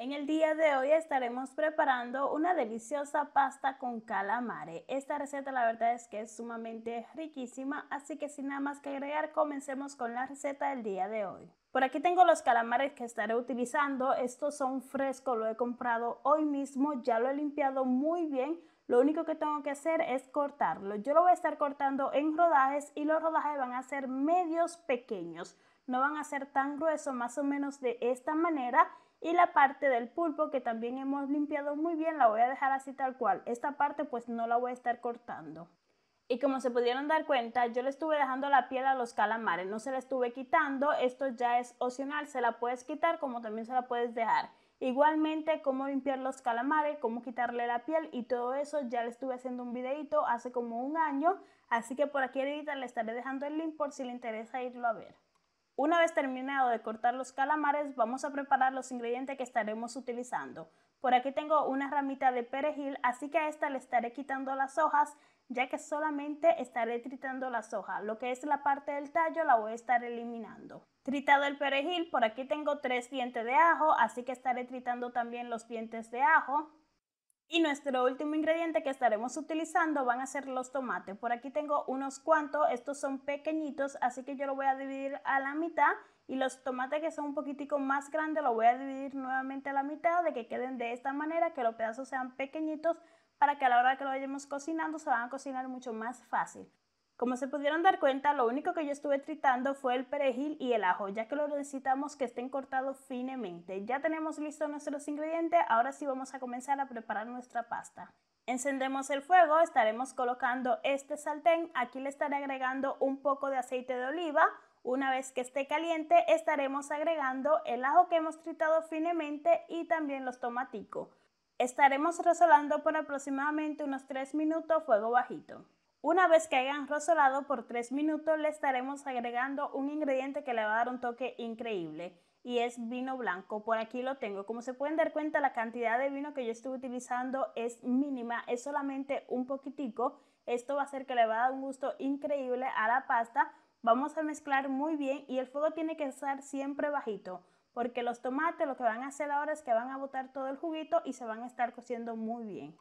En el día de hoy estaremos preparando una deliciosa pasta con calamare. Esta receta la verdad es que es sumamente riquísima, así que sin nada más que agregar, comencemos con la receta del día de hoy. Por aquí tengo los calamares que estaré utilizando. Estos son frescos, lo he comprado hoy mismo, ya lo he limpiado muy bien. Lo único que tengo que hacer es cortarlo. Yo lo voy a estar cortando en rodajes y los rodajes van a ser medios pequeños. No van a ser tan gruesos, más o menos de esta manera y la parte del pulpo que también hemos limpiado muy bien la voy a dejar así tal cual. Esta parte pues no la voy a estar cortando. Y como se pudieron dar cuenta, yo le estuve dejando la piel a los calamares, no se la estuve quitando, esto ya es opcional, se la puedes quitar como también se la puedes dejar. Igualmente, cómo limpiar los calamares, cómo quitarle la piel y todo eso, ya le estuve haciendo un videito hace como un año, así que por aquí ahorita le estaré dejando el link por si le interesa irlo a ver. Una vez terminado de cortar los calamares, vamos a preparar los ingredientes que estaremos utilizando. Por aquí tengo una ramita de perejil, así que a esta le estaré quitando las hojas, ya que solamente estaré tritando las hojas. Lo que es la parte del tallo la voy a estar eliminando. Tritado el perejil, por aquí tengo tres dientes de ajo, así que estaré tritando también los dientes de ajo. Y nuestro último ingrediente que estaremos utilizando van a ser los tomates. Por aquí tengo unos cuantos, estos son pequeñitos, así que yo lo voy a dividir a la mitad. Y los tomates que son un poquitico más grandes lo voy a dividir nuevamente a la mitad de que queden de esta manera, que los pedazos sean pequeñitos para que a la hora que lo vayamos cocinando se van a cocinar mucho más fácil. Como se pudieron dar cuenta, lo único que yo estuve tritando fue el perejil y el ajo, ya que lo necesitamos que estén cortados finemente. Ya tenemos listos nuestros ingredientes, ahora sí vamos a comenzar a preparar nuestra pasta. Encendemos el fuego, estaremos colocando este sartén, aquí le estaré agregando un poco de aceite de oliva, una vez que esté caliente estaremos agregando el ajo que hemos tritado finemente y también los tomaticos. Estaremos resolando por aproximadamente unos 3 minutos fuego bajito. Una vez que hayan rosolado por 3 minutos le estaremos agregando un ingrediente que le va a dar un toque increíble y es vino blanco. Por aquí lo tengo. Como se pueden dar cuenta la cantidad de vino que yo estoy utilizando es mínima, es solamente un poquitico. Esto va a hacer que le va a dar un gusto increíble a la pasta. Vamos a mezclar muy bien y el fuego tiene que estar siempre bajito porque los tomates lo que van a hacer ahora es que van a botar todo el juguito y se van a estar cociendo muy bien.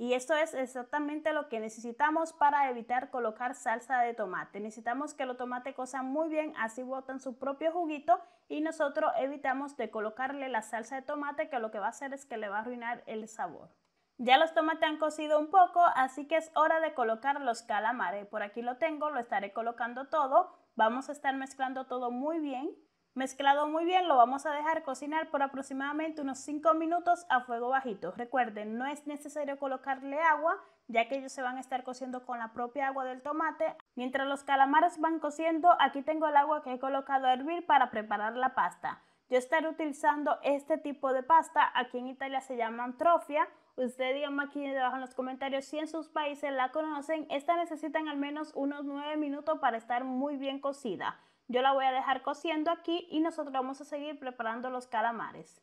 Y esto es exactamente lo que necesitamos para evitar colocar salsa de tomate. Necesitamos que los tomates cozan muy bien, así botan su propio juguito y nosotros evitamos de colocarle la salsa de tomate que lo que va a hacer es que le va a arruinar el sabor. Ya los tomates han cocido un poco, así que es hora de colocar los calamares. Por aquí lo tengo, lo estaré colocando todo. Vamos a estar mezclando todo muy bien. Mezclado muy bien, lo vamos a dejar cocinar por aproximadamente unos 5 minutos a fuego bajito. Recuerden, no es necesario colocarle agua, ya que ellos se van a estar cociendo con la propia agua del tomate. Mientras los calamares van cociendo, aquí tengo el agua que he colocado a hervir para preparar la pasta. Yo estaré utilizando este tipo de pasta, aquí en Italia se llaman trofia. Ustedes díganme aquí debajo en los comentarios si en sus países la conocen. Esta necesitan al menos unos 9 minutos para estar muy bien cocida. Yo la voy a dejar cociendo aquí y nosotros vamos a seguir preparando los calamares.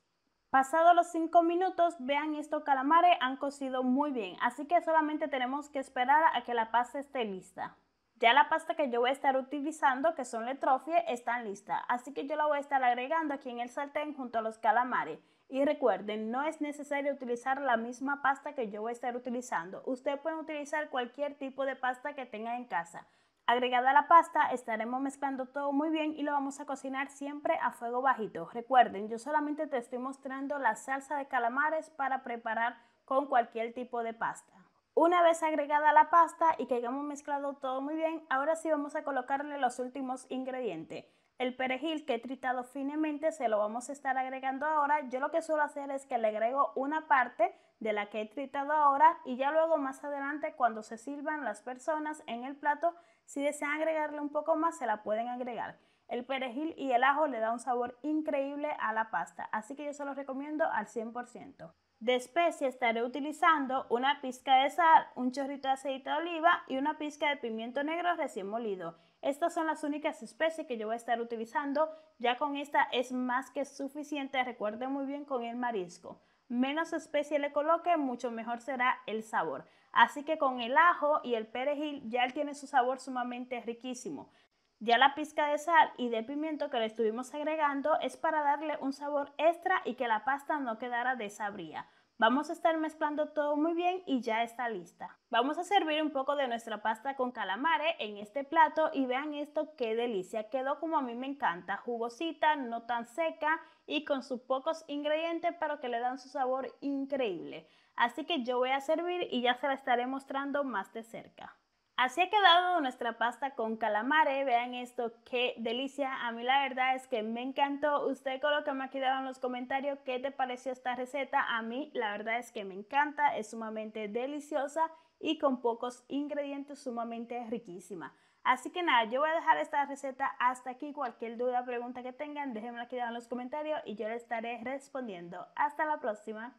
Pasados los 5 minutos, vean estos calamares han cocido muy bien, así que solamente tenemos que esperar a que la pasta esté lista. Ya la pasta que yo voy a estar utilizando, que son letrofie, están lista, así que yo la voy a estar agregando aquí en el sartén junto a los calamares. Y recuerden, no es necesario utilizar la misma pasta que yo voy a estar utilizando. Ustedes pueden utilizar cualquier tipo de pasta que tengan en casa. Agregada la pasta, estaremos mezclando todo muy bien y lo vamos a cocinar siempre a fuego bajito. Recuerden, yo solamente te estoy mostrando la salsa de calamares para preparar con cualquier tipo de pasta. Una vez agregada la pasta y que hayamos mezclado todo muy bien, ahora sí vamos a colocarle los últimos ingredientes. El perejil que he tritado finemente se lo vamos a estar agregando ahora. Yo lo que suelo hacer es que le agrego una parte de la que he tritado ahora y ya luego más adelante cuando se sirvan las personas en el plato si desean agregarle un poco más, se la pueden agregar. El perejil y el ajo le da un sabor increíble a la pasta, así que yo se los recomiendo al 100%. De especia estaré utilizando una pizca de sal, un chorrito de aceite de oliva y una pizca de pimiento negro recién molido. Estas son las únicas especies que yo voy a estar utilizando. Ya con esta es más que suficiente. Recuerde muy bien con el marisco. Menos especie le coloque, mucho mejor será el sabor. Así que con el ajo y el perejil ya él tiene su sabor sumamente riquísimo. Ya la pizca de sal y de pimiento que le estuvimos agregando es para darle un sabor extra y que la pasta no quedara desabría. Vamos a estar mezclando todo muy bien y ya está lista. Vamos a servir un poco de nuestra pasta con calamares en este plato y vean esto qué delicia. Quedó como a mí me encanta, jugosita, no tan seca y con sus pocos ingredientes pero que le dan su sabor increíble. Así que yo voy a servir y ya se la estaré mostrando más de cerca. Así ha quedado nuestra pasta con calamares. Vean esto, qué delicia. A mí la verdad es que me encantó. Usted colócame aquí abajo en los comentarios qué te pareció esta receta. A mí la verdad es que me encanta. Es sumamente deliciosa y con pocos ingredientes sumamente riquísima. Así que nada, yo voy a dejar esta receta hasta aquí. Cualquier duda o pregunta que tengan, déjenmela aquí abajo en los comentarios y yo les estaré respondiendo. Hasta la próxima.